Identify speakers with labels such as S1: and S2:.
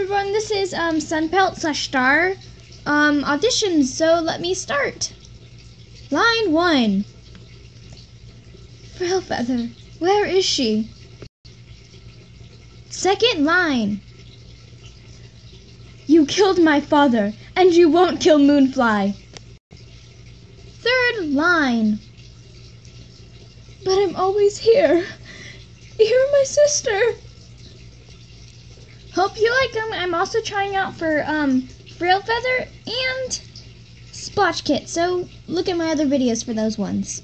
S1: everyone, this is um, Sunpelt slash Star um, audition, so let me start. Line 1 Frail Feather, where is she? Second line You killed my father, and you won't kill Moonfly. Third line But I'm always here. You're my sister. Hope you like them. I'm also trying out for um, Frail Feather and Splotch Kit, so look at my other videos for those ones.